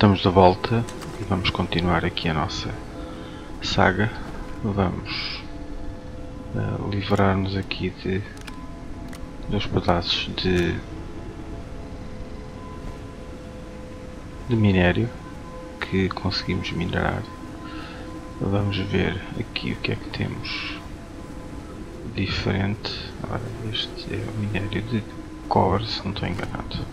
estamos de volta e vamos continuar aqui a nossa saga. Vamos uh, livrar-nos aqui de dos pedaços de, de minério que conseguimos minerar. Vamos ver aqui o que é que temos diferente. Ora, este é o minério de cobre, se não estou enganado.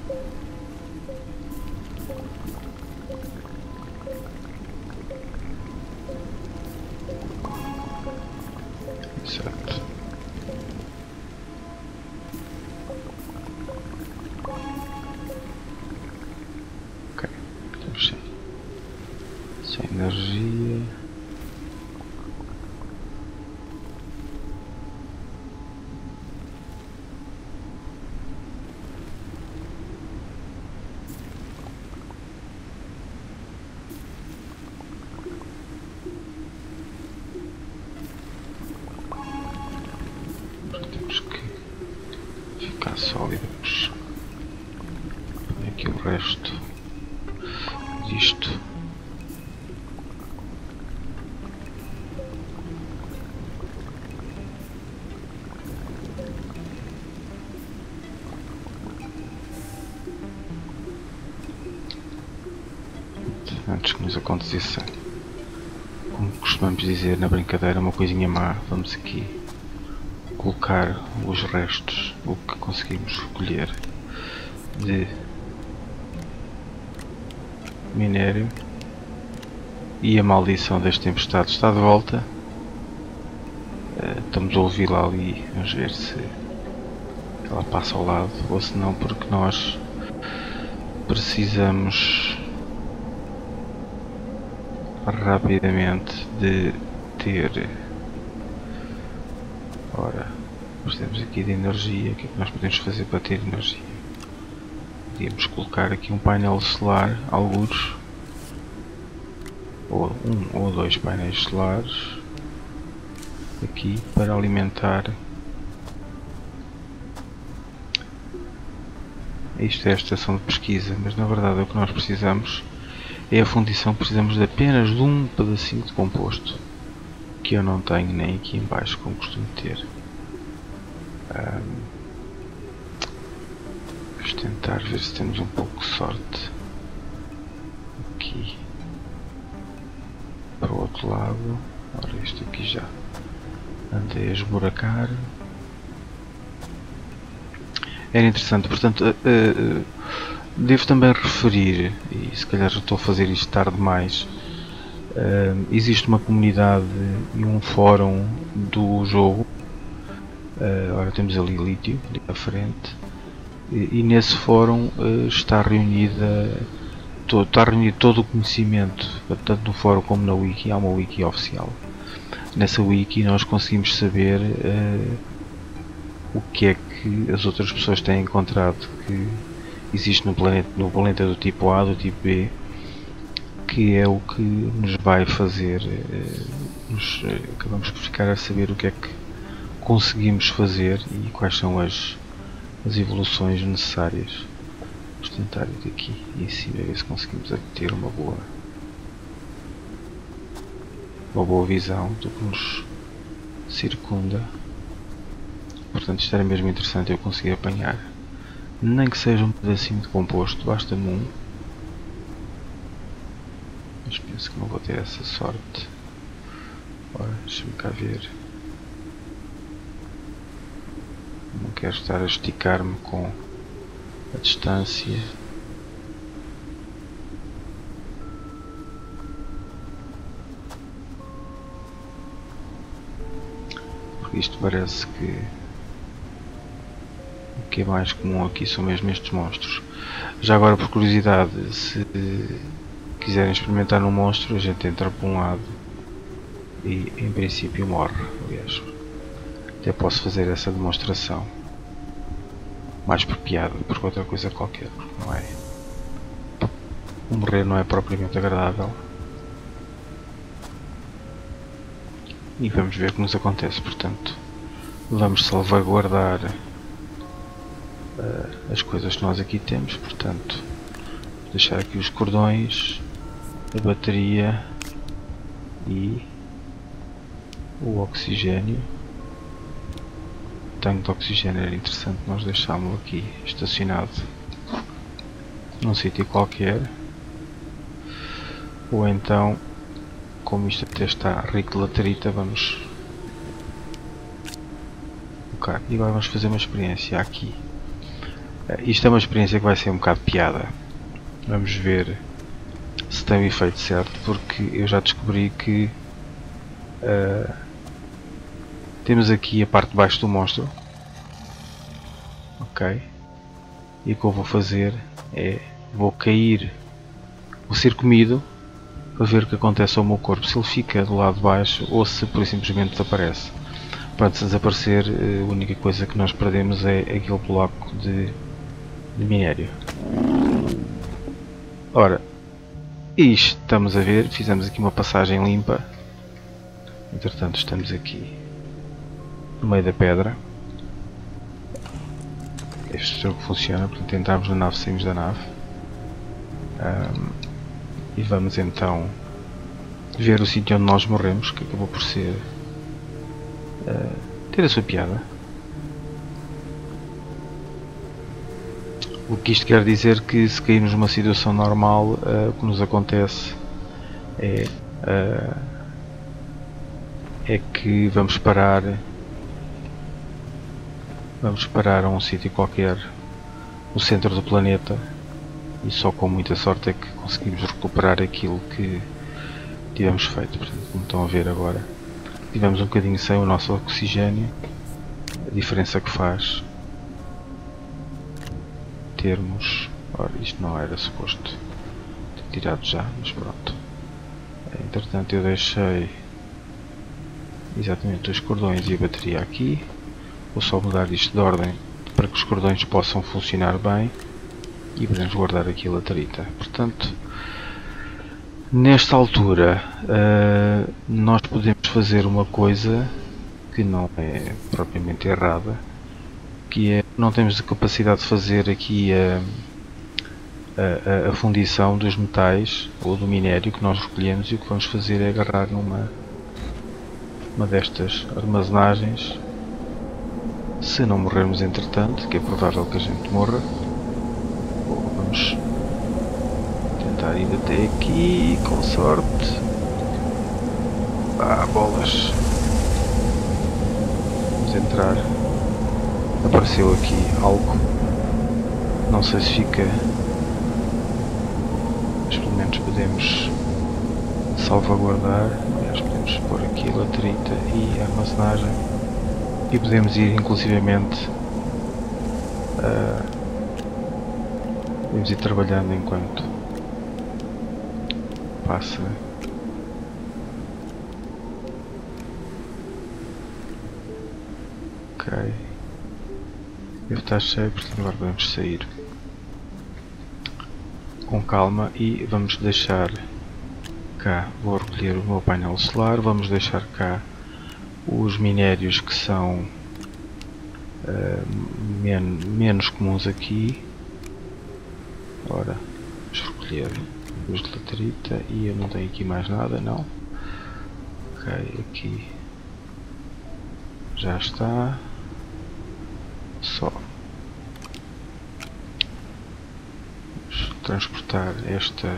so. Resto disto. Antes que nos acontecesse, como costumamos dizer na brincadeira, uma coisinha má, vamos aqui colocar os restos, o que conseguimos recolher de minério e a maldição desta tempestade está de volta. Uh, estamos a ouvi-la ali, vamos ver se ela passa ao lado ou se não, porque nós precisamos rapidamente de ter ora precisamos aqui de energia, o que é que nós podemos fazer para ter energia? Podíamos colocar aqui um painel solar, alguns, ou um ou dois painéis solares, aqui para alimentar isto é a estação de pesquisa, mas na verdade o que nós precisamos é a fundição, precisamos de apenas de um pedacinho de composto que eu não tenho nem aqui embaixo como costumo ter. Um, vamos tentar ver se temos um pouco de sorte. Aqui. Para o outro lado. Ora, este aqui já andei a esburacar. Era interessante, portanto, uh, uh, devo também referir, e se calhar estou a fazer isto tarde demais, uh, existe uma comunidade e um fórum do jogo Uh, ora temos ali lítio ali à frente e, e nesse fórum está reunida todo, está reunido todo o conhecimento tanto no fórum como na wiki, há uma wiki oficial nessa wiki nós conseguimos saber uh, o que é que as outras pessoas têm encontrado que existe no planeta, no planeta do tipo A, do tipo B que é o que nos vai fazer nos, acabamos por ficar a saber o que é que conseguimos fazer e quais são as, as evoluções necessárias. Vamos tentar ir aqui em cima ver se conseguimos ter uma boa uma boa visão do que nos circunda. Portanto isto era mesmo interessante eu conseguir apanhar nem que seja um pedacinho de composto, basta-me um. Mas penso que não vou ter essa sorte. Ora, deixa-me cá ver. Não quero estar a esticar-me com a distância. Porque isto parece que o que é mais comum aqui são mesmo estes monstros. Já agora por curiosidade, se quiserem experimentar um monstro, a gente entra por um lado e em princípio morre, aliás. Até posso fazer essa demonstração. Mais por piada do que outra coisa qualquer, não é? Morrer não é propriamente agradável. E vamos ver o que nos acontece, portanto. Vamos salvaguardar uh, as coisas que nós aqui temos, portanto. deixar aqui os cordões, a bateria e o oxigênio. Tanque de oxigênio era interessante nós deixámos aqui estacionado num sítio qualquer. Ou então, como isto até está rico de laterita, vamos colocar. E agora vamos fazer uma experiência aqui. Uh, isto é uma experiência que vai ser um bocado piada. Vamos ver se tem o efeito certo, porque eu já descobri que uh, temos aqui a parte de baixo do monstro. Ok. E o que eu vou fazer é vou cair, vou ser comido para ver o que acontece ao meu corpo, se ele fica do lado de baixo ou se por simplesmente desaparece. Pronto, se desaparecer, eh, a única coisa que nós perdemos é aquele bloco de, de minério. Ora, isto estamos a ver, fizemos aqui uma passagem limpa. Entretanto, estamos aqui no meio da pedra. Este jogo funciona, portanto entramos na nave, saímos da nave. Um, e vamos então ver o sítio onde nós morremos, que acabou por ser uh, ter a sua piada. O que isto quer dizer que se cairmos numa situação normal, uh, o que nos acontece é, uh, é que vamos parar vamos parar a um sítio qualquer no centro do planeta e só com muita sorte é que conseguimos recuperar aquilo que tivemos feito. Portanto, como estão a ver agora, tivemos um bocadinho sem o nosso oxigênio, a diferença que faz termos. Ora, isto não era suposto ter tirado já, mas pronto. Entretanto, eu deixei exatamente os cordões e a bateria aqui. Vou só mudar isto de ordem para que os cordões possam funcionar bem e podemos guardar aqui a latarita. Portanto, nesta altura uh, nós podemos fazer uma coisa que não é propriamente errada, que é não temos a capacidade de fazer aqui a, a, a fundição dos metais ou do minério que nós recolhemos e o que vamos fazer é agarrar numa uma destas armazenagens se não morrermos entretanto, que é provável que a gente morra Vamos tentar ir até aqui com sorte. Ah, bolas. Vamos entrar. Apareceu aqui algo. Não sei se fica. Mas pelo menos podemos salvaguardar. Aliás, podemos pôr aqui a laterita e a armazenagem. E podemos ir inclusivamente. Uh, Vamos ir trabalhando enquanto passa. Ok. Deve estar cheio, portanto agora vamos sair com calma e vamos deixar cá, vou recolher o meu painel solar, vamos deixar cá os minérios que são uh, men menos comuns aqui Ora, vamos recolher os de laterita e eu não tenho aqui mais nada, não. Ok, aqui já está. Só vamos transportar esta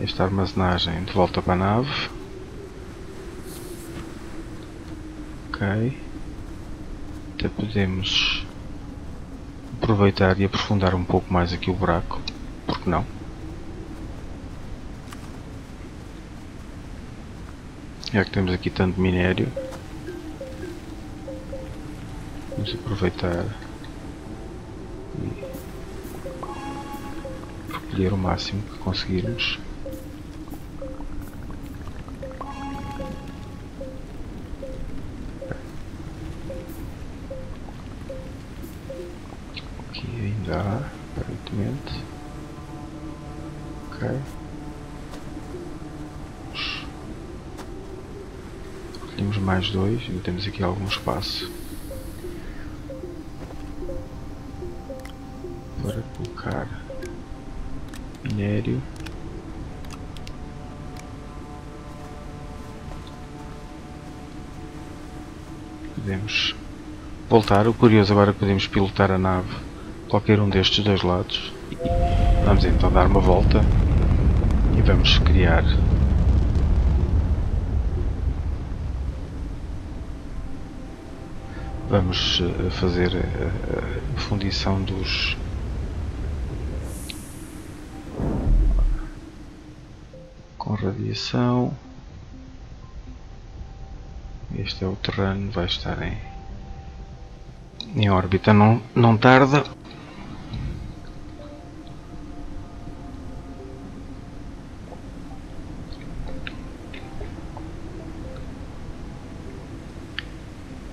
esta armazenagem de volta para a nave. Ok. Até podemos aproveitar e aprofundar um pouco mais aqui o buraco, porque não? Já que temos aqui tanto minério, vamos aproveitar e recolher o máximo que conseguirmos. Aparentemente. Ok. Temos mais dois, ainda temos aqui algum espaço. Agora colocar minério. Podemos voltar. O curioso agora é podemos pilotar a nave qualquer um destes dois lados. Vamos então dar uma volta e vamos criar. Vamos eh, fazer a fundição dos com radiação. Este é o terreno vai estar em em órbita. Não, não tarda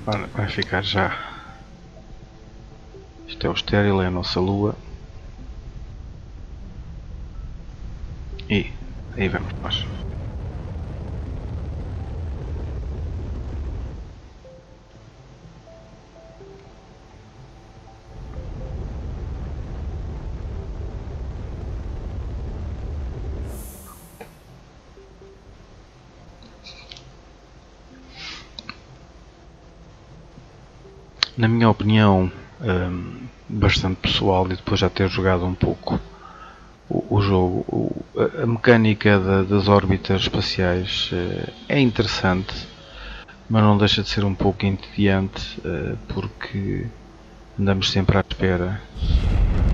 vai ficar já. Isto é o estéril, é a nossa lua. E aí vamos nós. Na minha opinião, um, bastante pessoal e depois já ter jogado um pouco o, o jogo, o, a mecânica da, das órbitas espaciais uh, é interessante, mas não deixa de ser um pouco entediante uh, porque andamos sempre à espera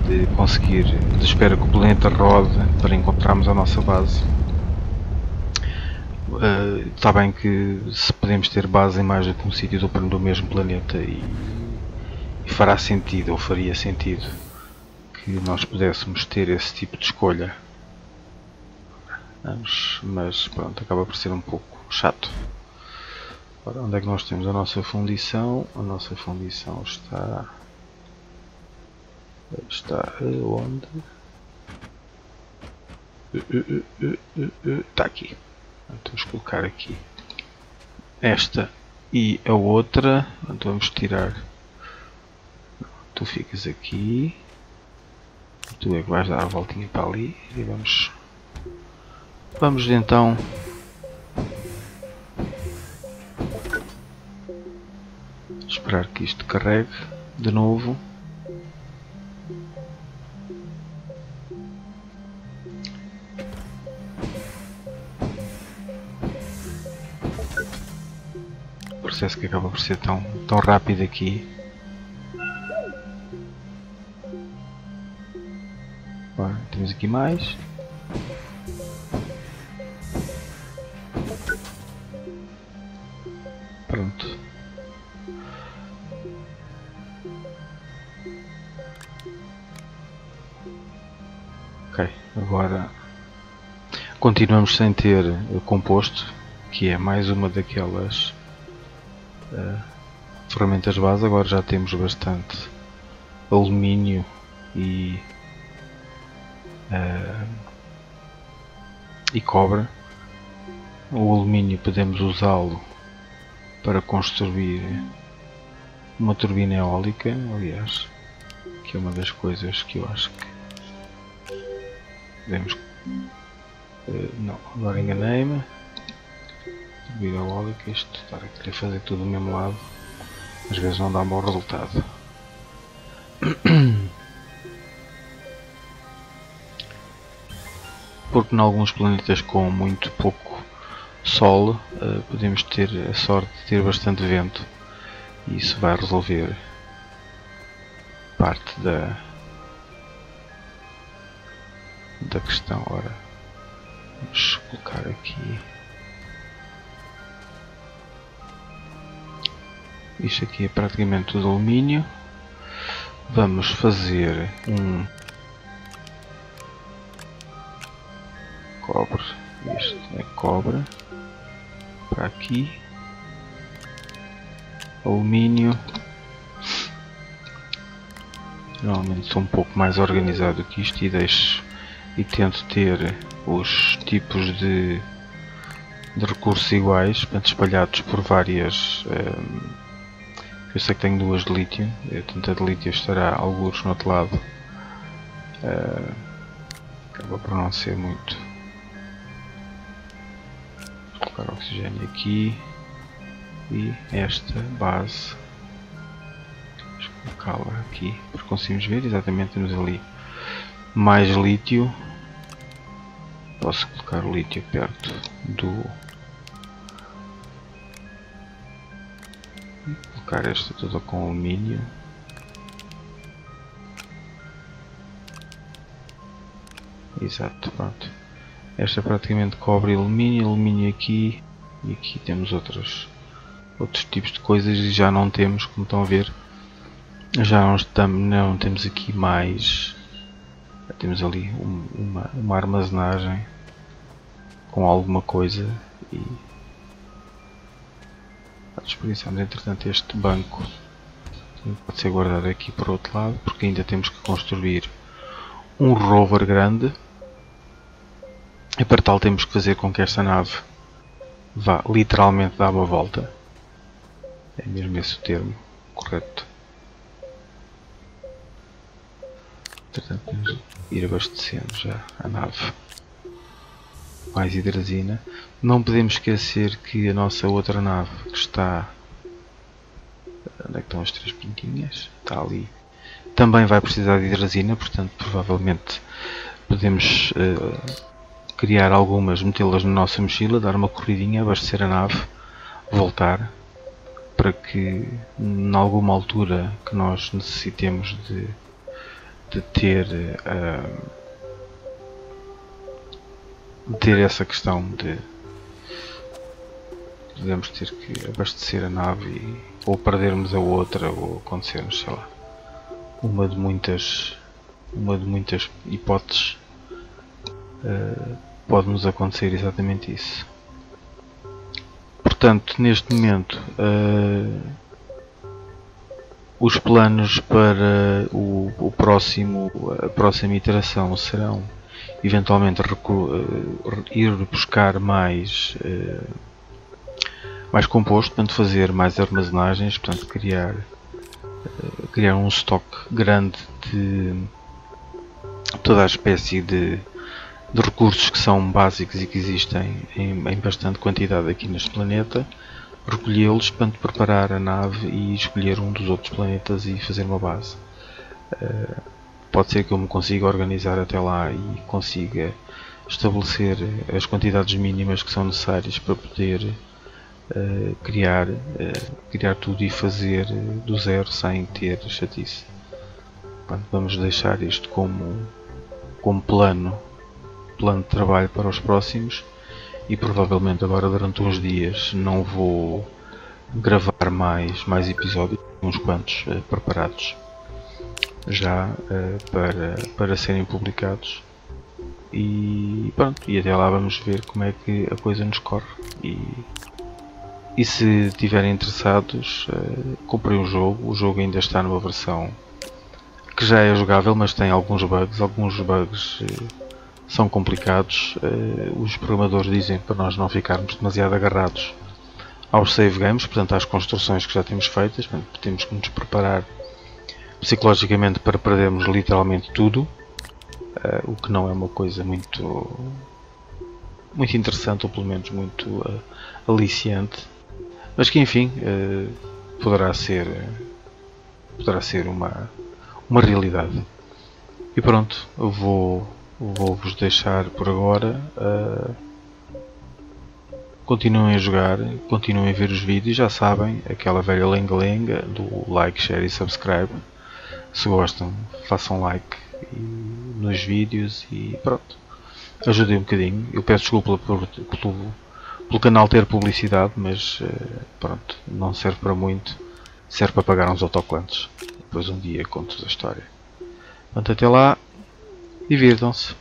de conseguir, de espera que o planeta rode para encontrarmos a nossa base. Uh, está bem que se podemos ter base em mais que um sítio do, do mesmo planeta e e fará sentido, ou faria sentido, que nós pudéssemos ter esse tipo de escolha. Mas, mas pronto, acaba por ser um pouco chato. Onde é que nós temos a nossa fundição? A nossa fundição está... Está onde? Está aqui. Vamos colocar aqui esta e a outra. Então vamos tirar tu ficas aqui tu é que vais dar a voltinha para ali e vamos vamos então esperar que isto carregue de novo. O processo que acaba por ser tão, tão rápido aqui aqui mais. Pronto. Ok, agora continuamos sem ter composto, que é mais uma daquelas uh, ferramentas base. Agora já temos bastante alumínio e uh, e cobre. O alumínio podemos usá-lo para construir uma turbina eólica, aliás, que é uma das coisas que eu acho que podemos. Uh, não, agora enganei-me. Turbina eólica, isto estar a querer fazer tudo do mesmo lado, às vezes não dá um bom resultado. porque em alguns planetas com muito pouco Sol uh, podemos ter a sorte de ter bastante vento e isso vai resolver parte da da questão. Ora, vamos colocar aqui isto aqui é praticamente tudo alumínio. Vamos fazer um cobre. Isto é cobre. Para aqui. Alumínio. Normalmente sou um pouco mais organizado que isto e deixo e tento ter os tipos de, de recursos iguais, portanto, espalhados por várias. Um, eu sei que tenho duas de lítio, a tinta de lítio estará alguns no outro lado Uh, acaba por não ser muito. Colocar oxigênio aqui e esta base. Vamos colocá-la aqui para conseguirmos ver exatamente temos ali mais lítio. Posso colocar o lítio perto do colocar esta toda com alumínio exato, pronto esta praticamente cobre alumínio, alumínio aqui e aqui temos outros outros tipos de coisas e já não temos, como estão a ver. Já não, estamos, não temos aqui mais temos ali um, uma, uma armazenagem com alguma coisa e desperdiçamos entretanto este banco pode ser guardado aqui para o outro lado porque ainda temos que construir um rover grande e para tal temos que fazer com que esta nave vá literalmente dar uma volta é mesmo esse o termo correto entretanto temos que ir abastecendo já a nave mais hidrazina. Não podemos esquecer que a nossa outra nave que está. Onde é que estão as três pintinhas? Está ali. Também vai precisar de hidrazina, portanto provavelmente podemos uh, criar algumas, metê-las na nossa mochila, dar uma corridinha, abastecer a nave, voltar para que em alguma altura que nós necessitemos de, de ter uh, ter essa questão de podemos ter que abastecer a nave e, ou perdermos a outra ou acontecermos, sei lá, uma de muitas uma de muitas hipóteses uh, pode nos acontecer exatamente isso. Portanto, neste momento uh, os planos para o, o próximo, a próxima iteração serão eventualmente uh, ir buscar mais uh, mais composto, portanto fazer mais armazenagens, portanto criar criar um estoque grande de toda a espécie de, de recursos que são básicos e que existem em, em bastante quantidade aqui neste planeta, recolhê-los, portanto preparar a nave e escolher um dos outros planetas e fazer uma base. Uh, pode ser que eu me consiga organizar até lá e consiga estabelecer as quantidades mínimas que são necessárias para poder uh, criar, uh, criar tudo e fazer do zero sem ter chatice. Vamos deixar isto como, como plano, plano de trabalho para os próximos e provavelmente agora durante uns dias não vou gravar mais, mais episódios, uns quantos uh, preparados já uh, para, para serem publicados. E pronto, e até lá vamos ver como é que a coisa nos corre. E, e se estiverem interessados uh, comprem o jogo, o jogo ainda está numa versão que já é jogável mas tem alguns bugs, alguns bugs uh, são complicados, uh, os programadores dizem para nós não ficarmos demasiado agarrados aos save games, portanto às construções que já temos feitas, portanto, temos que nos preparar psicologicamente para perdermos literalmente tudo, uh, o que não é uma coisa muito muito interessante ou pelo menos muito uh, aliciante, mas que enfim poderá ser poderá ser uma uma realidade. E pronto, eu vou vou vos deixar por agora. Uh, continuem a jogar, continuem a ver os vídeos, já sabem, aquela velha lenga-lenga do like, share e subscribe. Se gostam, façam like nos vídeos e pronto. Ajudem um bocadinho. Eu peço desculpa pelo, pelo canal ter publicidade, mas eh, pronto, não serve para muito. Serve para pagar uns autocolantes. Depois um dia conto a história. Portanto, até lá, divirtam-se.